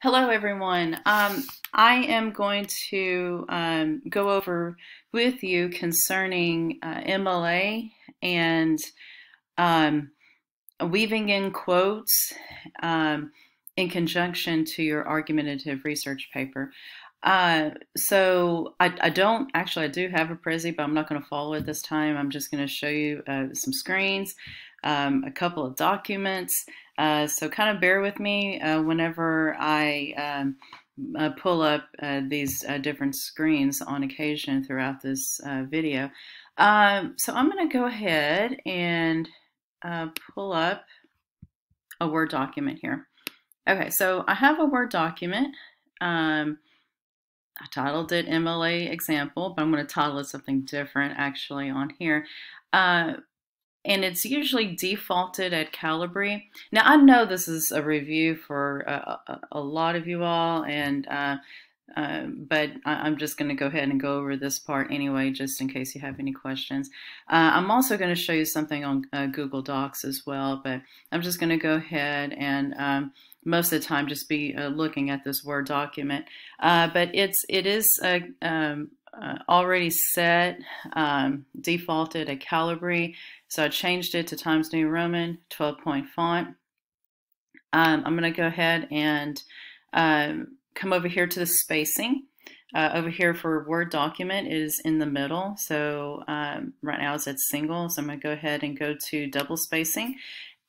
Hello, everyone. Um, I am going to um, go over with you concerning uh, MLA and um, weaving in quotes um, in conjunction to your argumentative research paper. Uh, so I, I, don't actually I do have a Prezi, but I'm not going to follow it this time. I'm just going to show you uh, some screens, um, a couple of documents, uh, so kind of bear with me uh, whenever I um, uh, pull up uh, these uh, different screens on occasion throughout this video. Um, so I'm going to go ahead and pull up a Word document here. Okay, so I have a Word document. Um, I titled it MLA example, but I'm going to title it something different actually on here. Uh, and it's usually defaulted at Calibri. Now, I know this is a review for a, a, a lot of you all, and uh, uh, but I, am just going to go ahead and go over this part anyway, just in case you have any questions. Uh, I'm also going to show you something on uh, Google Docs as well, but I'm just going to go ahead and um, most of the time just be uh, looking at this Word document. Uh, but it's it is um, already set, um, defaulted at Calibri. So I changed it to Times New Roman, 12 point font. Um, I'm going to go ahead and um, come over here to the spacing. Uh, over here for Word document is in the middle. So um, right now it's at single. So I'm going to go ahead and go to double spacing.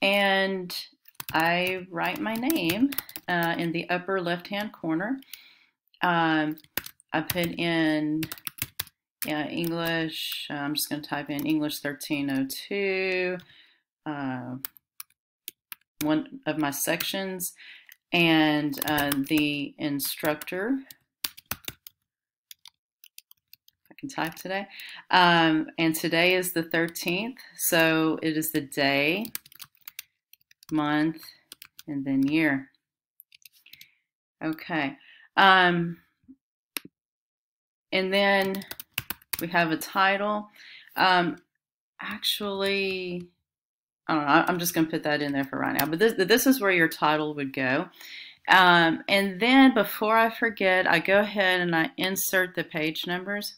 And I write my name uh, in the upper left-hand corner. Um, I put in yeah, English, uh, I'm just going to type in English 1302, uh, one of my sections, and uh, the instructor, I can type today, um, and today is the 13th, so it is the day, month, and then year. Okay. Um, and then we have a title. Um, actually, I don't know. I'm just going to put that in there for right now. But this, this is where your title would go. Um, and then before I forget, I go ahead and I insert the page numbers.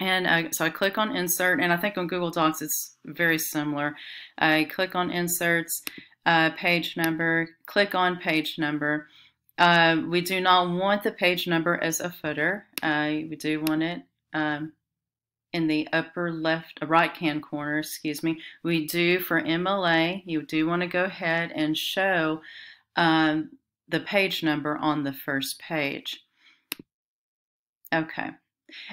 And so I click on insert, and I think on Google Docs it's very similar. I click on inserts, uh, page number, click on page number. Uh, we do not want the page number as a footer. Uh, we do want it um, in the upper left, uh, right hand corner, excuse me. We do for MLA, you do want to go ahead and show um, the page number on the first page. Okay.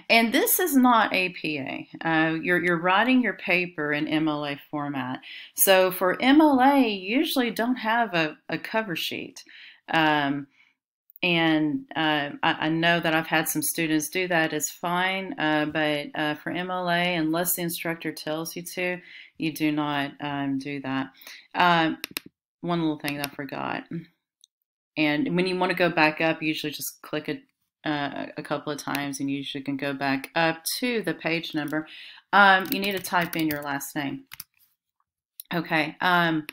And this is not APA. Uh, you're, you're writing your paper in MLA format. So for MLA, you usually don't have a, a cover sheet. Um, and uh, I, I, know that I've had some students do that. It's fine, uh, but uh, for MLA, unless the instructor tells you to, you do not um, do that. Um, one little thing I forgot. And when you want to go back up, usually just click it uh, a couple of times and you usually can go back up to the page number. Um, you need to type in your last name. Okay. Um,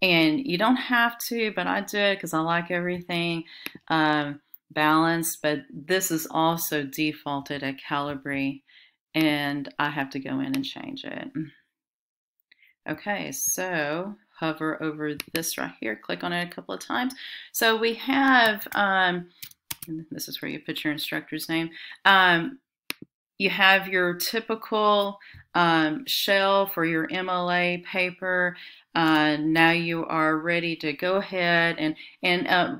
and you don't have to, but I do it because I like everything um, balanced. But this is also defaulted at Calibri, and I have to go in and change it. Okay, so hover over this right here, click on it a couple of times. So we have, um, this is where you put your instructor's name. Um, you have your typical um, shell for your MLA paper. Uh, now you are ready to go ahead and and uh,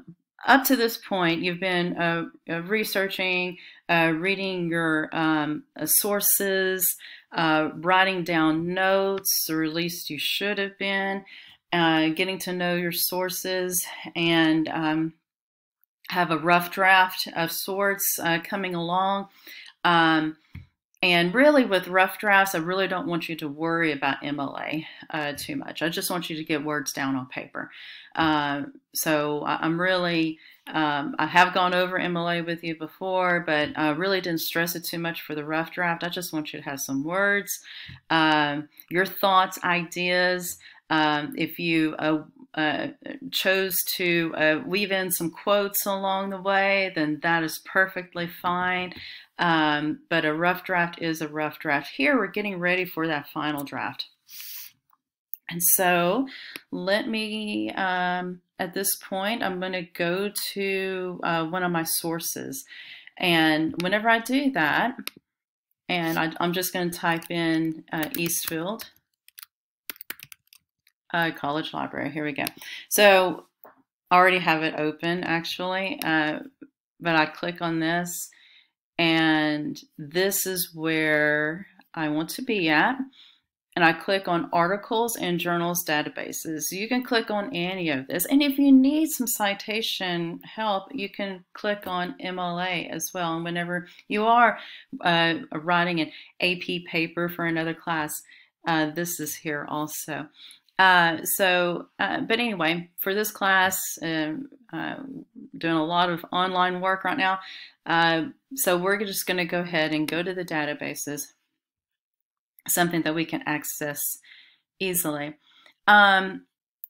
up to this point, you've been uh, uh researching, uh, reading your um, uh, sources, writing down notes, or at least you should have been, getting to know your sources, and um, have a rough draft of sorts coming along. Um, and really, with rough drafts, I really don't want you to worry about MLA uh, too much. I just want you to get words down on paper. Uh, so I'm really, um, I have gone over MLA with you before, but I really didn't stress it too much for the rough draft. I just want you to have some words, um, your thoughts, ideas. Um, if you uh, uh, chose to uh, weave in some quotes along the way, then that is perfectly fine. Um, but a rough draft is a rough draft. Here, we're getting ready for that final draft. And so let me, um, at this point, I'm going to go to uh, one of my sources. And whenever I do that, and I, am just going to type in uh, Eastfield uh, College Library. Here we go. So I already have it open actually, uh, but I click on this and this is where I want to be at. And I click on articles and journals databases. You can click on any of this. And if you need some citation help, you can click on MLA as well. And whenever you are uh, writing an AP paper for another class, uh, this is here also. Uh, so, uh, but anyway, for this class, um, uh, doing a lot of online work right now. Uh, so we're just going to go ahead and go to the databases, something that we can access easily. Um,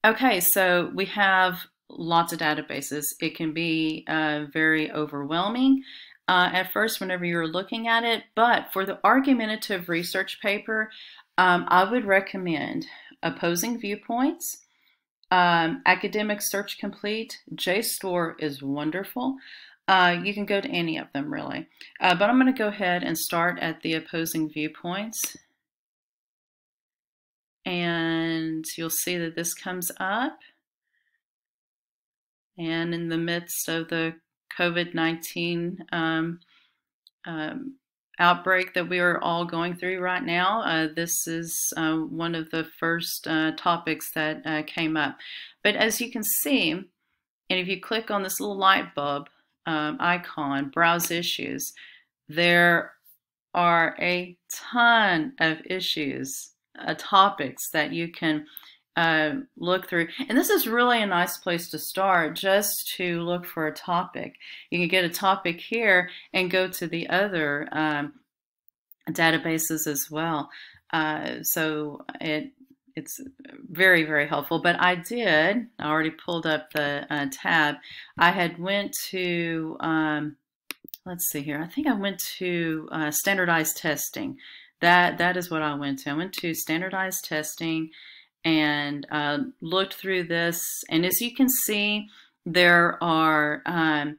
okay, so we have lots of databases. It can be uh, very overwhelming. Uh, at first whenever you're looking at it, but for the argumentative research paper, um, I would recommend opposing viewpoints, um, academic search complete, JSTOR is wonderful. Uh, you can go to any of them really. Uh, but I'm going to go ahead and start at the opposing viewpoints. And you'll see that this comes up. And in the midst of the COVID-19 um, um, outbreak that we are all going through right now. Uh, this is uh, one of the first uh, topics that uh, came up. But as you can see, and if you click on this little light bulb um, icon, browse issues, there are a ton of issues, uh, topics that you can uh, look through. And this is really a nice place to start just to look for a topic. You can get a topic here and go to the other um, databases as well. Uh, so it it's very very helpful but i did i already pulled up the uh, tab i had went to um, let's see here i think i went to uh, standardized testing that that is what i went to i went to standardized testing and uh, looked through this. And as you can see, there are um,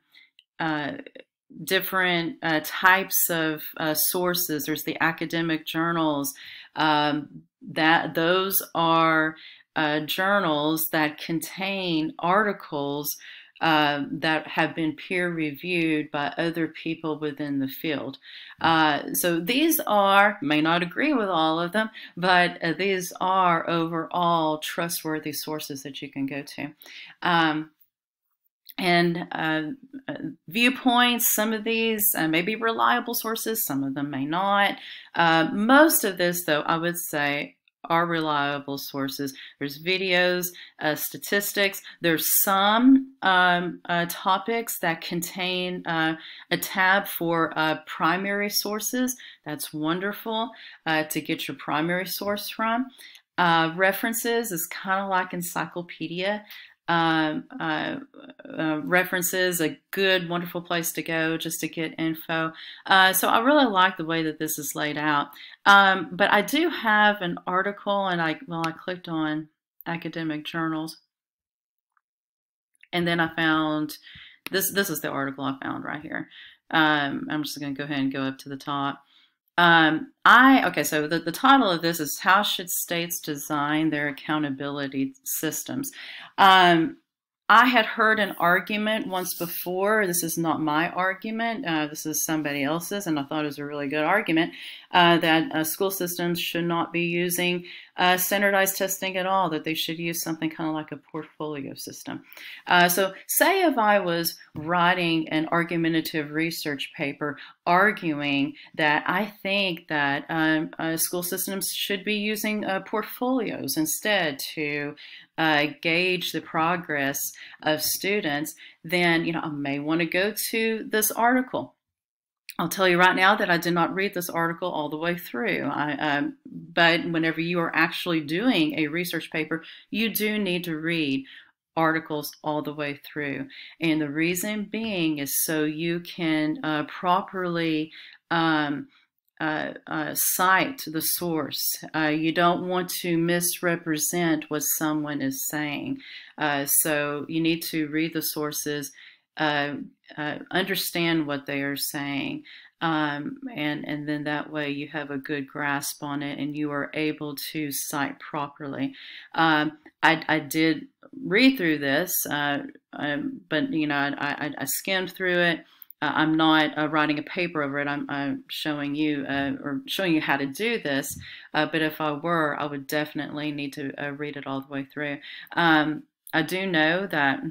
uh, different uh, types of uh, sources. There's the academic journals. Um, that those are uh, journals that contain articles uh, that have been peer reviewed by other people within the field. Uh, so these are, may not agree with all of them, but uh, these are overall trustworthy sources that you can go to. Um, and uh, uh, viewpoints, some of these uh, may be reliable sources, some of them may not. Uh, most of this, though, I would say are reliable sources. There's videos, uh, statistics. There's some um, uh, topics that contain uh, a tab for uh, primary sources. That's wonderful uh, to get your primary source from. Uh, references is kind of like encyclopedia. Um, uh, uh, references, a good, wonderful place to go just to get info. Uh, so I really like the way that this is laid out. Um, but I do have an article, and I well, I clicked on academic journals, and then I found this. This is the article I found right here. Um, I'm just going to go ahead and go up to the top. Um, I okay, so the, the title of this is How Should States Design Their Accountability Systems? Um, I had heard an argument once before. This is not my argument. Uh, this is somebody else's, and I thought it was a really good argument uh, that uh, school systems should not be using uh, standardized testing at all, that they should use something kind of like a portfolio system. Uh, so say if I was writing an argumentative research paper arguing that I think that um, uh, school systems should be using portfolios instead to uh, gauge the progress of students, then you know I may want to go to this article. I'll tell you right now that I did not read this article all the way through. I, um, but whenever you are actually doing a research paper, you do need to read articles all the way through. And the reason being is so you can uh, properly um, uh, uh, cite the source. Uh, you don't want to misrepresent what someone is saying. Uh, so you need to read the sources, uh, uh, understand what they are saying, um, and, and then that way you have a good grasp on it and you are able to cite properly. Um, I, I, did read through this, um, but you know, I, I, I skimmed through it uh, I'm not uh, writing a paper over it. I'm, I'm showing you uh, or showing you how to do this. Uh, but if I were, I would definitely need to uh, read it all the way through. Um, I do know that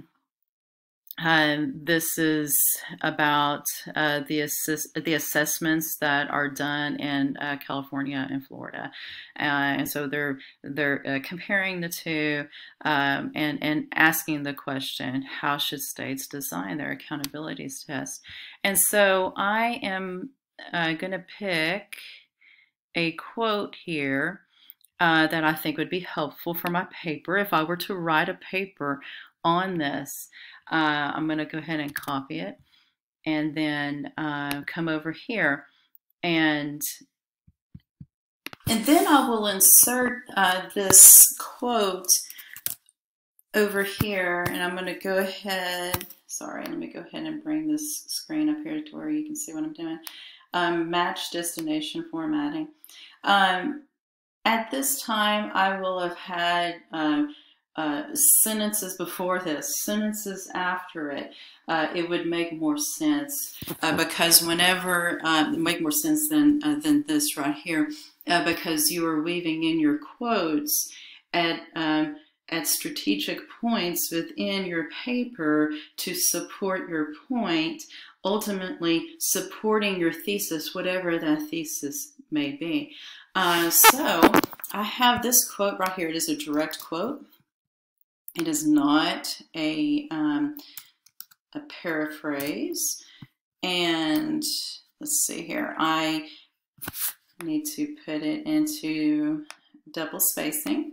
um, this is about uh, the assess the assessments that are done in uh, California and Florida, uh, and so they're they're uh, comparing the two um, and and asking the question: How should states design their accountability test? And so I am uh, going to pick a quote here. Uh, that I think would be helpful for my paper if I were to write a paper on this. Uh, I'm going to go ahead and copy it and then uh, come over here and and then I will insert uh, this quote over here and I'm going to go ahead sorry let me go ahead and bring this screen up here to where you can see what I'm doing. Um, match destination formatting. Um, at this time I will have had um, uh, sentences before this, sentences after it, uh, it would make more sense uh, because whenever uh, make more sense than uh, than this right here, uh, because you are weaving in your quotes at um, at strategic points within your paper to support your point, ultimately supporting your thesis, whatever that thesis may be. so I have this quote right here. It is a direct quote. It is not a, um, a paraphrase. And let's see here. I need to put it into double spacing.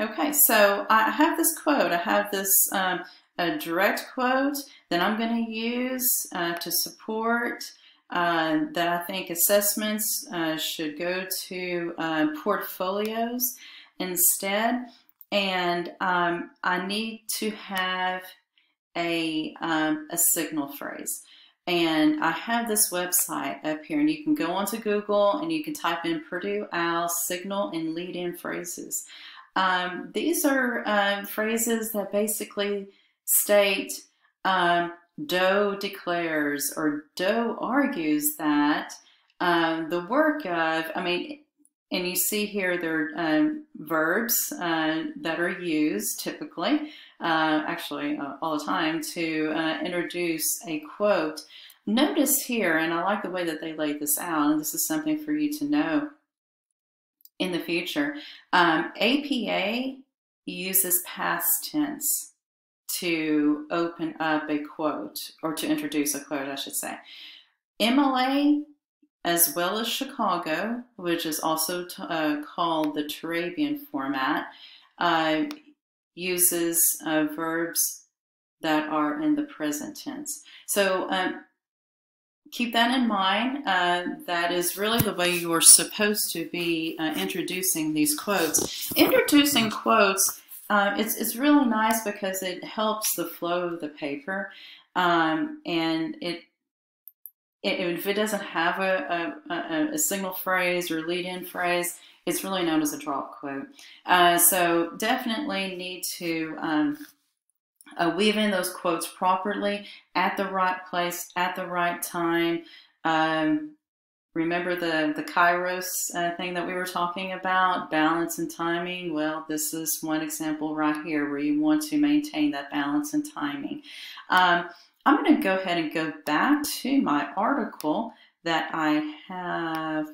Okay, so I have this quote. I have this um, a direct quote that I'm going to use uh, to support uh, that I think assessments uh, should go to uh, portfolios instead and um, I need to have a, um, a signal phrase. And I have this website up here, and you can go onto Google and you can type in Purdue OWL signal and lead in phrases. Um, these are uh, phrases that basically state um, Doe declares or Doe argues that um, the work of, I mean, and you see here there are um, verbs uh, that are used typically, uh, actually uh, all the time, to uh, introduce a quote. Notice here, and I like the way that they laid this out, and this is something for you to know in the future. Um, APA uses past tense to open up a quote, or to introduce a quote, I should say. MLA as well as Chicago, which is also uh, called the Turabian format, uh, uses uh, verbs that are in the present tense. So um, keep that in mind. Uh, that is really the way you are supposed to be uh, introducing these quotes. Introducing quotes, uh, it's, it's really nice because it helps the flow of the paper. Um, and it if it doesn't have a, a, a signal phrase or lead-in phrase, it's really known as a drop quote. Uh, so definitely need to um, uh, weave in those quotes properly at the right place at the right time. Um, remember the the Kairos uh, thing that we were talking about, balance and timing. Well, this is one example right here where you want to maintain that balance and timing. Um, I'm going to go ahead and go back to my article that I have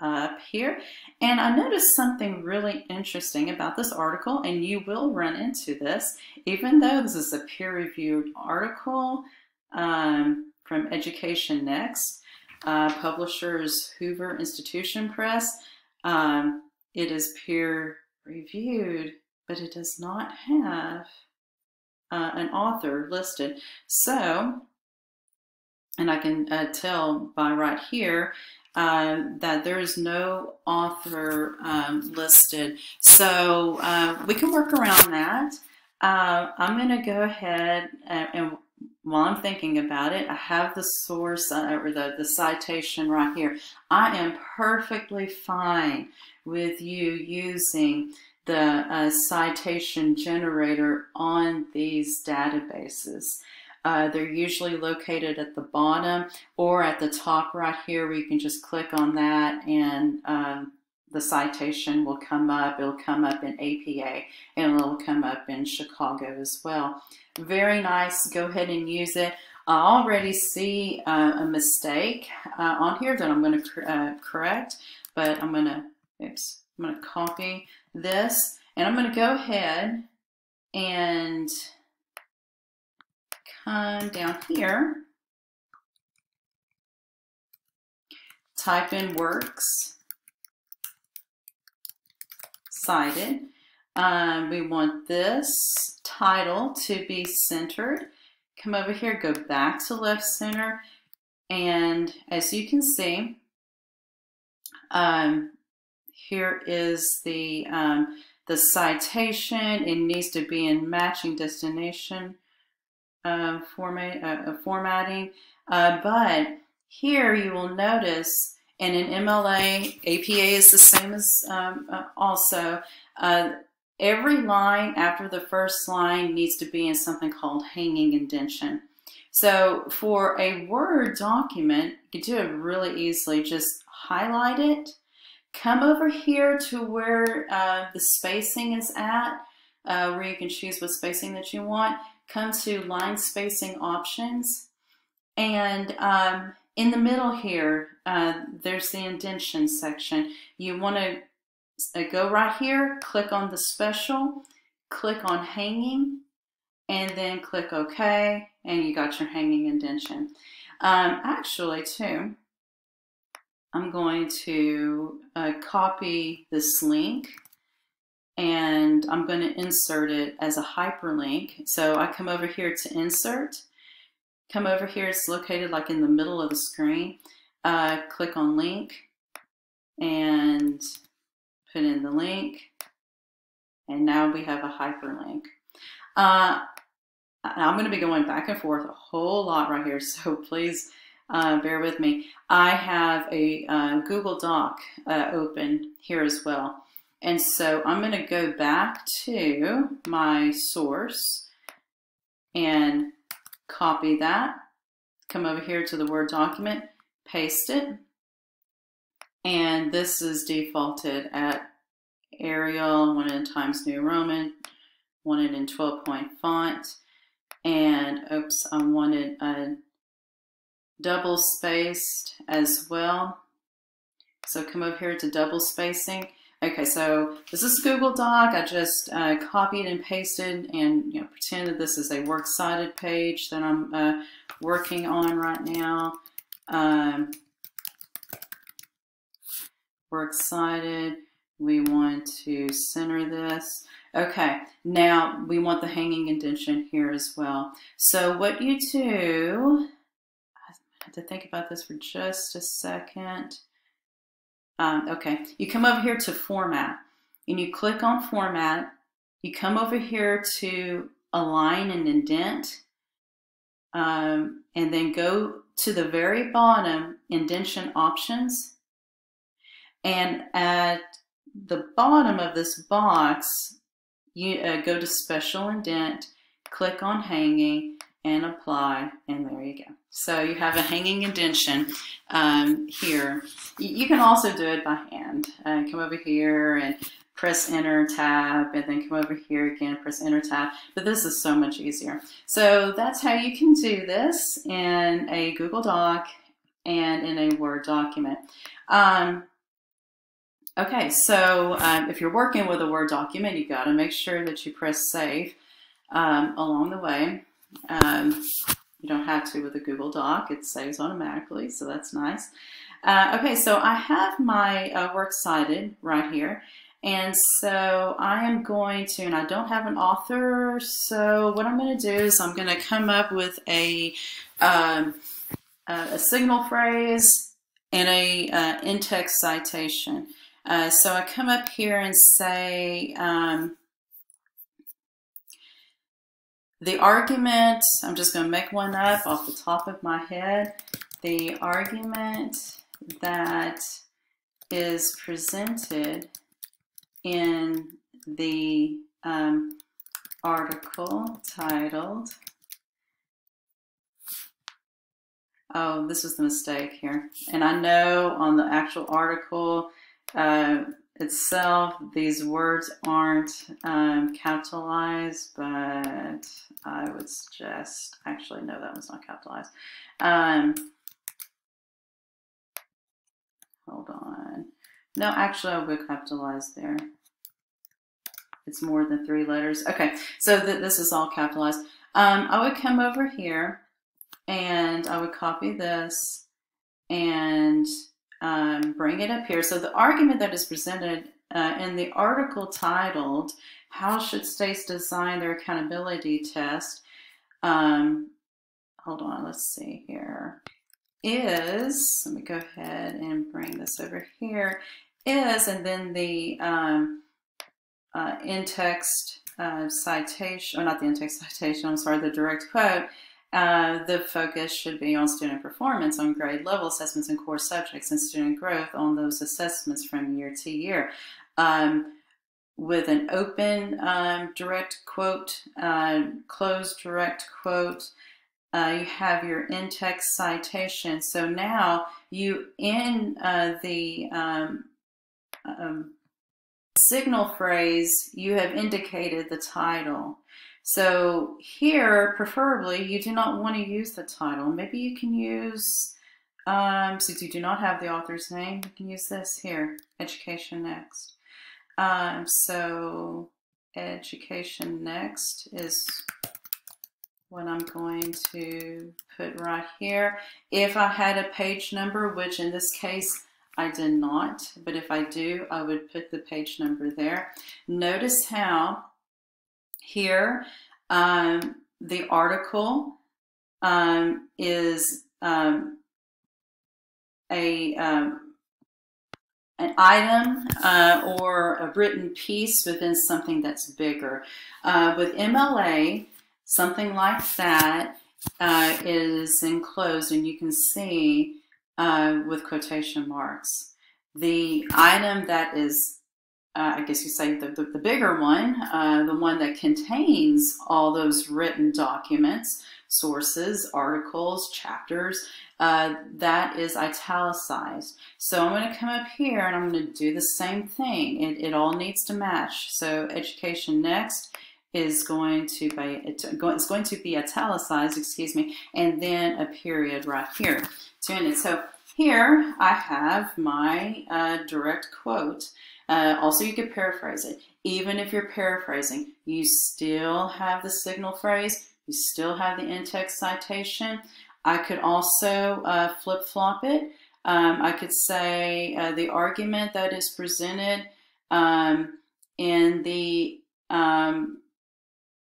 up here. And I noticed something really interesting about this article, and you will run into this, even though this is a peer-reviewed article um, from Education Next, uh, publishers Hoover Institution Press. Um, it is peer-reviewed but it does not have uh, an author listed. So, and I can uh, tell by right here uh, that there is no author um, listed. So uh, we can work around that. Uh, I'm going to go ahead and, and, while I'm thinking about it, I have the source uh, or the, the citation right here. I am perfectly fine with you using the uh, citation generator on these databases. Uh, they're usually located at the bottom or at the top right here where you can just click on that and um, the citation will come up. It'll come up in APA and it'll come up in Chicago as well. Very nice. Go ahead and use it. I already see uh, a mistake uh, on here that I'm going to uh, correct, but I'm going to, oops, I'm going to copy this and I'm going to go ahead and come down here, type in works, cited. Um, we want this title to be centered. Come over here, go back to left center, and as you can see, um, here is the um, the citation. It needs to be in matching destination uh, format, uh, uh, formatting. Uh, but here you will notice, and in MLA, APA is the same as um, uh, also, uh, every line after the first line needs to be in something called hanging indentation. So for a Word document, you can do it really easily. Just highlight it, come over here to where uh, the spacing is at, uh, where you can choose what spacing that you want come to line spacing options. And um, in the middle here, uh, there's the indentation section. You want to uh, go right here, click on the special, click on hanging, and then click OK, and you got your hanging indentation. Um, actually, too, I'm going to uh, copy this link and I'm going to insert it as a hyperlink. So I come over here to insert, come over here, it's located like in the middle of the screen. Uh, click on link and put in the link. And now we have a hyperlink. Uh, I'm going to be going back and forth a whole lot right here, so please uh, bear with me. I have a uh, Google Doc uh, open here as well. And so I'm going to go back to my source and copy that, come over here to the Word document, paste it, and this is defaulted at Arial, one in Times New Roman, one in 12 point font, and oops, I wanted a double spaced as well. So come over here to double spacing Okay, so this is Google Doc. I just uh, copied and pasted and you know, pretend that this is a works cited page that I'm uh, working on right now. Um, works cited. We want to center this. Okay, now we want the hanging indentation here as well. So what you do, to think about this for just a second. Um, okay, you come over here to format and you click on format. You come over here to align and indent um, and then go to the very bottom, indentation options. And at the bottom of this box, you uh, go to special indent, click on hanging and apply, and there you go. So you have a hanging indentation um, here. You can also do it by hand. Uh, come over here and press enter tab and then come over here again, press enter tab. But this is so much easier. So that's how you can do this in a Google Doc and in a Word document. Um, okay, so um, if you're working with a Word document, you got to make sure that you press save um, along the way. Um, you don't have to with a Google Doc. It saves automatically, so that's nice. Uh, okay, so I have my uh, works cited right here. And so I am going to, and I don't have an author, so what I'm going to do is I'm going to come up with a, um, a signal phrase and a uh, in-text citation. Uh, so I come up here and say, um, the argument, I'm just going to make one up off the top of my head. The argument that is presented in the um, article titled, oh, this was the mistake here. And I know on the actual article uh, itself, these words aren't um, capitalized, but I would suggest, actually, no, that was not capitalized. Um, hold on. No, actually, I would capitalize there. It's more than three letters. Okay, so th this is all capitalized. Um, I would come over here and I would copy this and um, bring it up here. So the argument that is presented uh, in the article titled, How Should States Design Their Accountability Test? Um, hold on, let's see here. Is, let me go ahead and bring this over here, is, and then the um, uh, in-text uh, citation, or not the in-text citation, I'm sorry, the direct quote, uh, the focus should be on student performance, on grade level assessments and core subjects, and student growth on those assessments from year to year. Um, with an open um, direct quote, uh, closed direct quote, uh, you have your in-text citation. So now you in uh, the um, um, signal phrase, you have indicated the title. So here, preferably, you do not want to use the title. Maybe you can use, um, since you do not have the author's name, you can use this here, Education Next. Um, so Education Next is what I'm going to put right here. If I had a page number, which in this case I did not, but if I do, I would put the page number there. Notice how here um, the article um, is um, a um, an item uh, or a written piece within something that's bigger. Uh, with MLA, something like that uh, is enclosed and you can see uh, with quotation marks. The item that is, uh, I guess you say the, the, the bigger one, uh, the one that contains all those written documents, sources, articles, chapters, uh, that is italicized. So I'm going to come up here and I'm going to do the same thing. It, it all needs to match. So education next is going to be it's going to be italicized, excuse me, and then a period right here to end it. So here I have my uh, direct quote. Uh, also, you could paraphrase it. Even if you're paraphrasing, you still have the signal phrase, you still have the in-text citation. I could also uh, flip-flop it. Um, I could say uh, the argument that is presented um, in the um,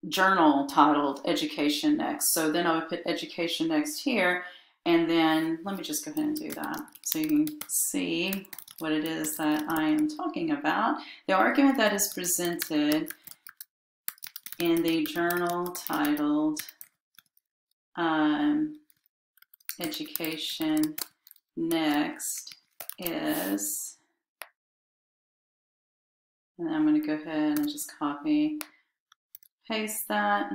journal titled Education Next. So then I would put Education Next here, and then let me just go ahead and do that so you can see what it is that I am talking about. The argument that is presented in the journal titled um, Education Next is, and I'm going to go ahead and just copy paste that.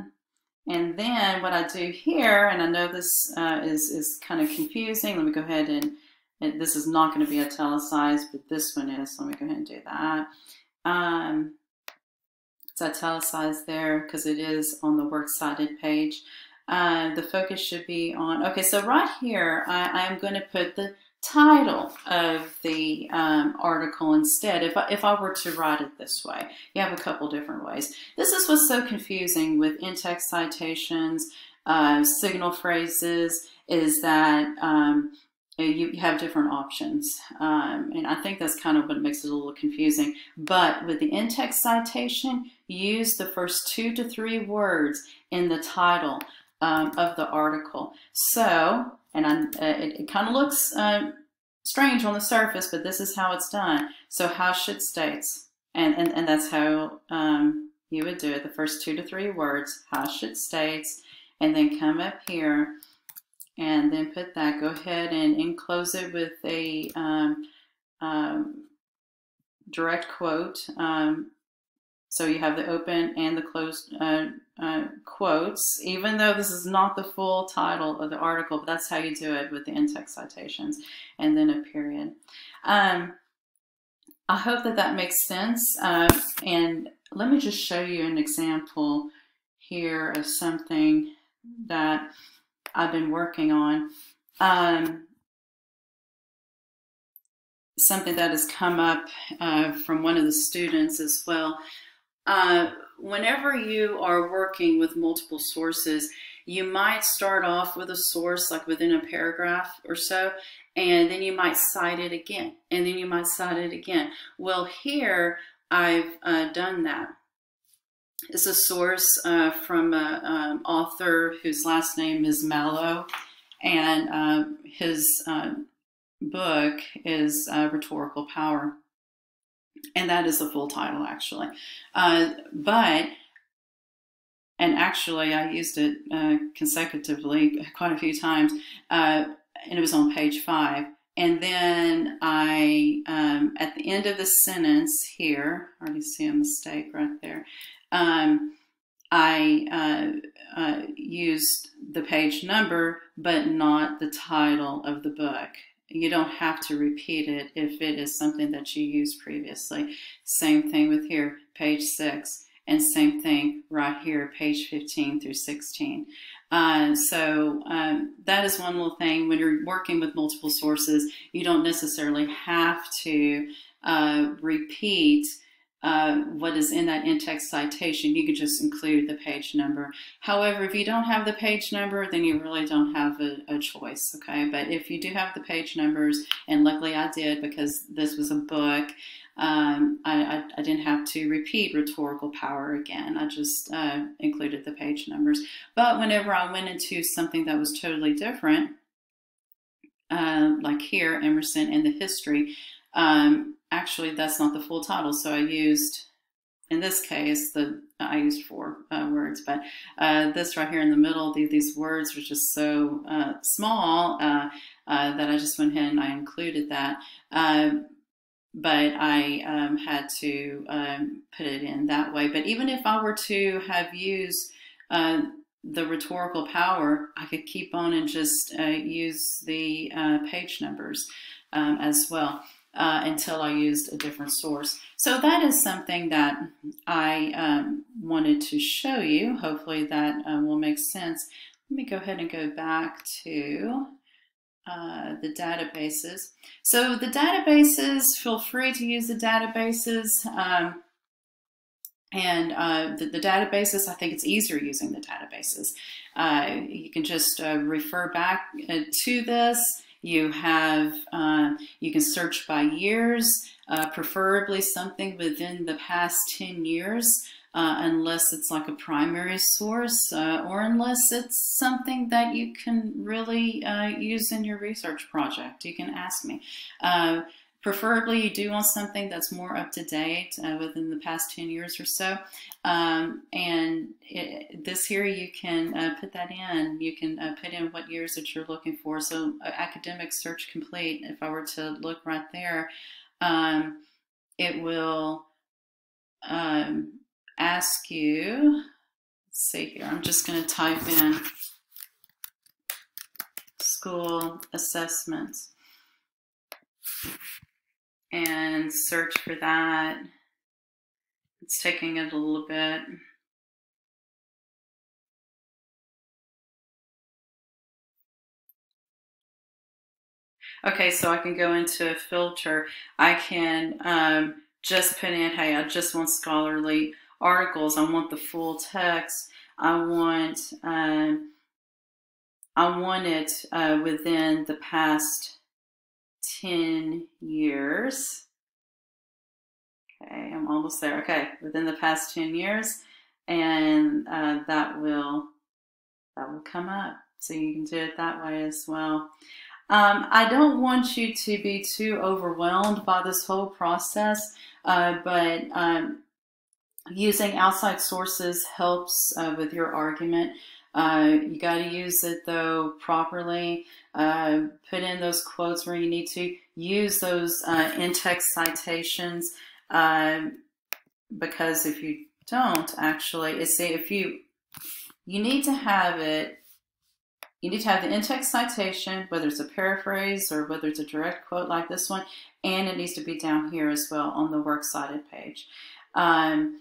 And then what I do here, and I know this uh, is, is kind of confusing. Let me go ahead and, and this is not going to be italicized, but this one is. Let me go ahead and do that. Um, it's italicized there because it is on the works cited page. Uh, the focus should be on, okay, so right here, I, I'm going to put the title of the um, article instead if I, if I were to write it this way. You have a couple different ways. This is what's so confusing with in-text citations, uh, signal phrases, is that um, you have different options. Um, and I think that's kind of what makes it a little confusing. But with the in-text citation, use the first two to three words in the title um, of the article. So, and I, uh, it, it kind of looks uh, strange on the surface, but this is how it's done. So how should states, and, and, and that's how um, you would do it. The first two to three words, how should states, and then come up here and then put that. Go ahead and enclose it with a um, um, direct quote. Um, so you have the open and the closed uh, uh, quotes, even though this is not the full title of the article, but that's how you do it with the in-text citations, and then a period. Um, I hope that that makes sense. Uh, and let me just show you an example here of something that I've been working on. Um, something that has come up uh, from one of the students as well. Uh, whenever you are working with multiple sources, you might start off with a source like within a paragraph or so, and then you might cite it again, and then you might cite it again. Well, here I've uh, done that is a source uh, from an um, author whose last name is Mallow, and uh, his uh, book is uh, Rhetorical Power. And that is the full title, actually. Uh, but, and actually, I used it uh, consecutively quite a few times, and it was on page five. And then I, um, at the end of the sentence here, I already see a mistake right there um, I uh, uh, used the page number, but not the title of the book. You don't have to repeat it if it is something that you used previously. Same thing with here, page six, and same thing right here, page 15 through 16. Uh, so um, that is one little thing. When you're working with multiple sources, you don't necessarily have to uh, repeat uh, what is in that in-text citation, you could just include the page number. However, if you don't have the page number, then you really don't have a, a choice, okay? But if you do have the page numbers, and luckily I did because this was a book, um, I, I, I, didn't have to repeat rhetorical power again. I just uh, included the page numbers. But whenever I went into something that was totally different, uh, like here, Emerson and the history, um, actually that's not the full title. So I used, in this case, the I used four uh, words, but uh, this right here in the middle, the, these words were just so uh, small uh, that I just went ahead and I included that. But I um, had to um, put it in that way. But even if I were to have used uh, the rhetorical power, I could keep on and just use the page numbers um, as well uh, until I used a different source. So that is something that I um, wanted to show you. Hopefully that uh, will make sense. Let me go ahead and go back to uh, the databases. So the databases, feel free to use the databases. Um, and uh, the, the, databases, I think it's easier using the databases. Uh, you can just uh, refer back uh, to this you have, uh, you can search by years, preferably something within the past 10 years, uh, unless it's like a primary source uh, or unless it's something that you can really uh, use in your research project. You can ask me. Uh, Preferably, you do want something that's more up to date uh, within the past 10 years or so. Um, and it, this here, you can uh, put that in. You can put in what years that you're looking for. So, academic search complete, if I were to look right there, um, it will um, ask you, let's see here, I'm just going to type in school assessments and search for that. It's taking it a little bit. Okay, so I can go into a filter. I can um, just put in, hey, I just want scholarly articles. I want the full text. I want, um, I want it uh, within the past 10 years. Okay, I'm almost there. Okay, within the past 10 years, and uh, that will that will come up. So you can do it that way as well. Um, I don't want you to be too overwhelmed by this whole process, uh, but um, using outside sources helps uh, with your argument. Uh, you got to use it though properly. Uh, put in those quotes where you need to. Use those uh, in-text citations um, because if you don't actually, it's if you you need to have it you need to have the in-text citation, whether it's a paraphrase or whether it's a direct quote like this one, and it needs to be down here as well on the works cited page. Um,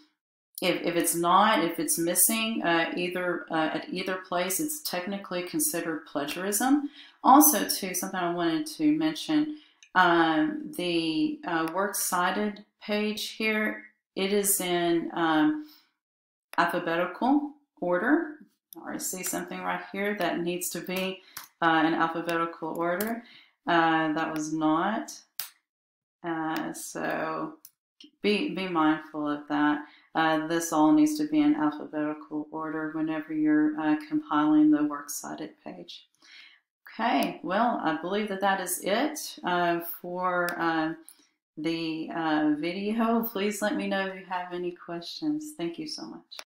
if, if it's not, if it's missing uh, either uh, at either place, it's technically considered plagiarism. Also, too, something I wanted to mention, um, the uh, works cited page here, it is in um, alphabetical order I see something right here that needs to be uh, in alphabetical order. Uh, that was not. Uh, so be, be mindful of that. Uh, this all needs to be in alphabetical order whenever you're uh, compiling the works cited page. Okay, well, I believe that that is it uh, for the video. Please let me know if you have any questions. Thank you so much.